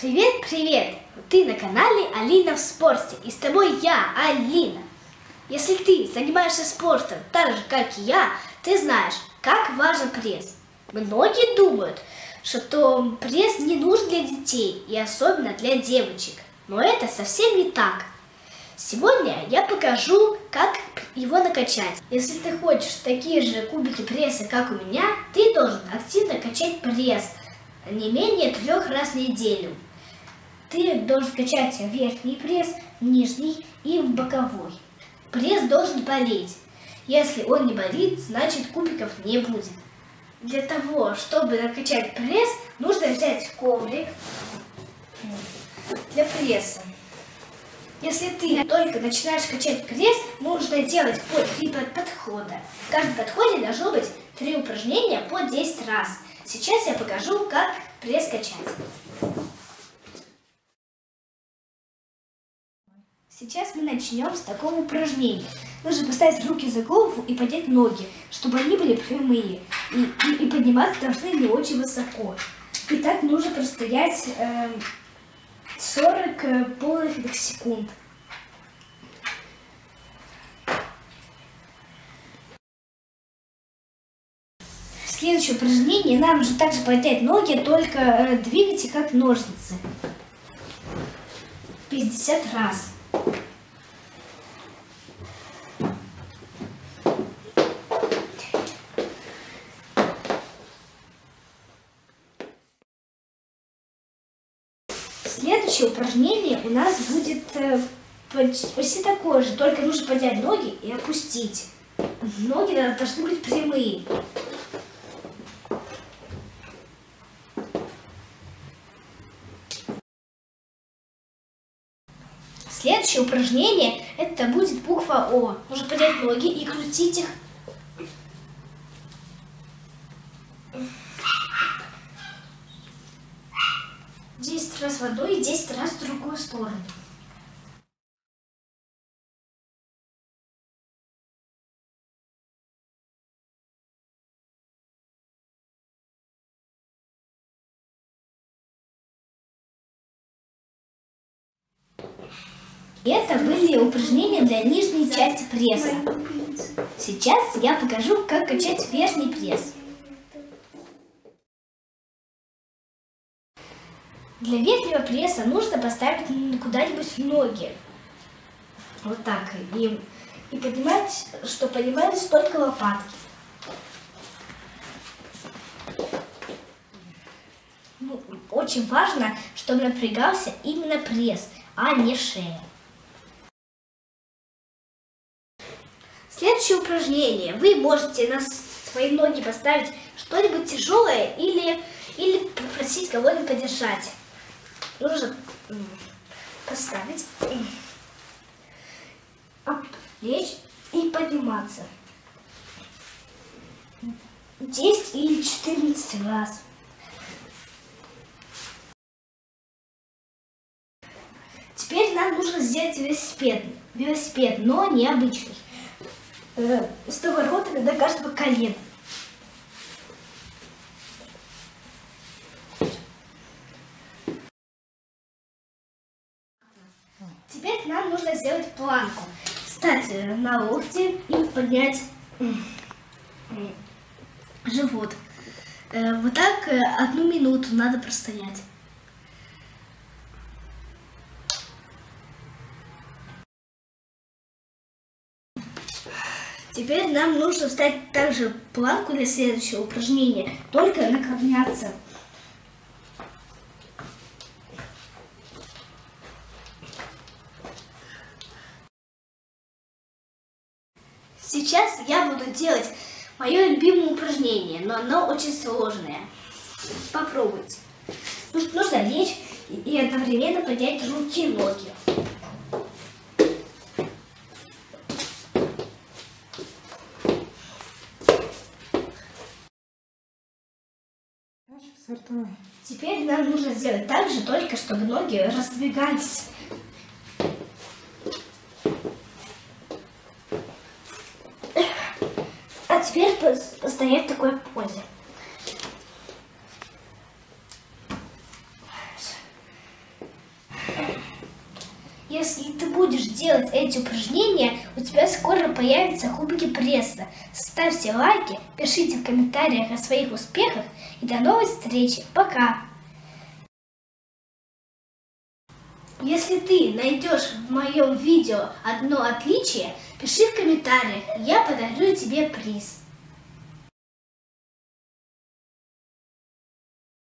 Привет, привет! Ты на канале Алина в спорте, и с тобой я, Алина. Если ты занимаешься спортом так же, как и я, ты знаешь, как важен пресс. Многие думают, что пресс не нужен для детей, и особенно для девочек. Но это совсем не так. Сегодня я покажу, как его накачать. Если ты хочешь такие же кубики пресса, как у меня, ты должен активно качать пресс не менее трех раз в неделю. Ты должен качать верхний пресс, нижний и боковой. Пресс должен болеть. Если он не болит, значит кубиков не будет. Для того, чтобы накачать пресс, нужно взять коврик для пресса. Если ты только начинаешь качать пресс, нужно делать по три подхода. В каждом подходе должно быть три упражнения по 10 раз. Сейчас я покажу, как пресс качать. Сейчас мы начнем с такого упражнения. Нужно поставить руки за голову и поднять ноги, чтобы они были прямые. И, и, и подниматься должны не очень высоко. И так нужно простоять э, 40 э, полных секунд. Следующее упражнение нам нужно также поднять ноги, только э, двигайте как ножницы. 50 раз. Следующее упражнение у нас будет э, почти такое же, только нужно поднять ноги и опустить. Ноги должны быть прямые. Следующее упражнение это будет буква О. Нужно поднять ноги и крутить их. Десять раз в одну и десять раз в другую сторону. Это были упражнения для нижней части пресса. Сейчас я покажу, как качать верхний пресс. Для верхнего пресса нужно поставить куда-нибудь ноги. Вот так. И, и поднимать, что поднимались только лопатки. Ну, очень важно, чтобы напрягался именно пресс, а не шея. Следующее упражнение. Вы можете на свои ноги поставить что-нибудь тяжелое или, или попросить кого-нибудь подержать. Нужно поставить, лечь и подниматься. 10 или 14 раз. Теперь нам нужно сделать велосипед, велосипед, но необычный э, с наворотами до каждого колена. Нужно сделать планку. Встать на локти и поднять живот. Э, вот так э, одну минуту надо простоять. Теперь нам нужно встать также планку для следующего упражнения, только наклоняться. Сейчас я буду делать мое любимое упражнение, но оно очень сложное. Попробуйте. Нужно лечь и одновременно поднять руки и ноги. Теперь нам нужно сделать так же, только чтобы ноги раздвигались. Теперь постоять в такой позе. Если ты будешь делать эти упражнения, у тебя скоро появятся кубики пресса. Ставьте лайки, пишите в комментариях о своих успехах и до новой встречи. Пока! Если ты найдешь в моем видео одно отличие, пиши в комментариях, я подарю тебе приз.